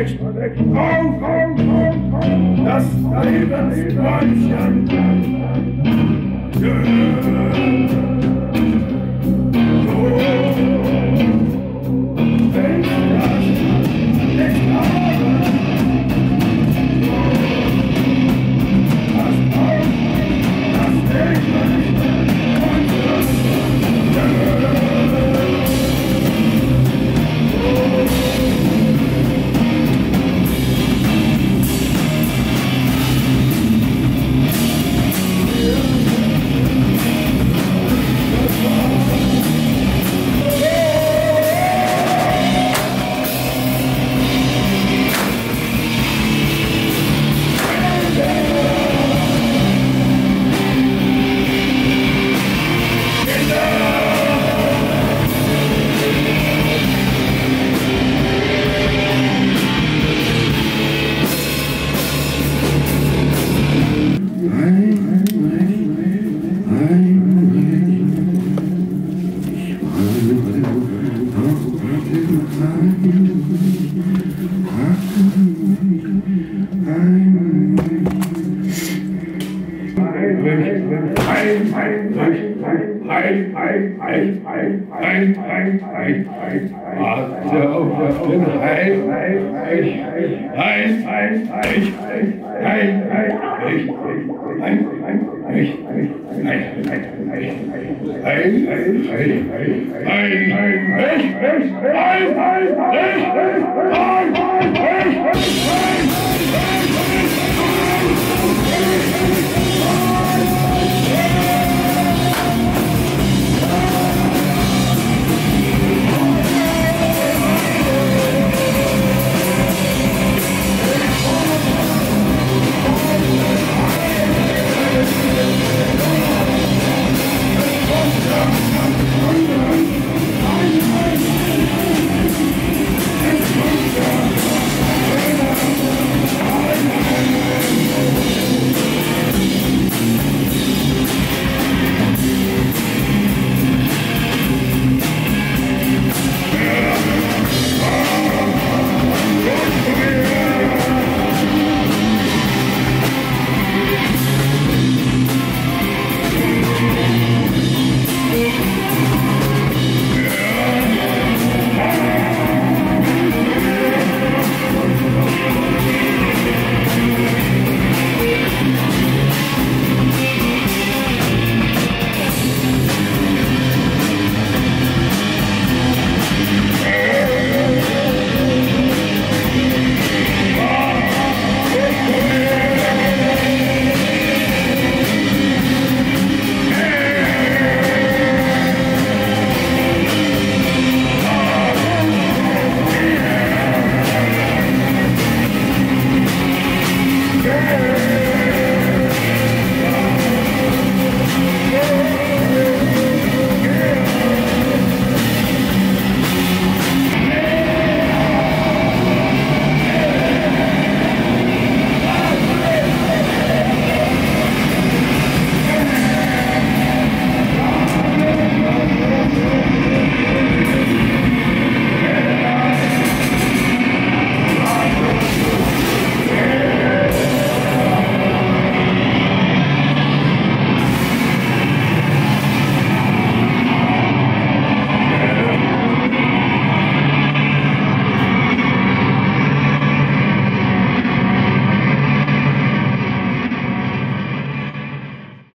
was, rechts, auf, auf, auf, auf, das Lebensbäumchen. Ein,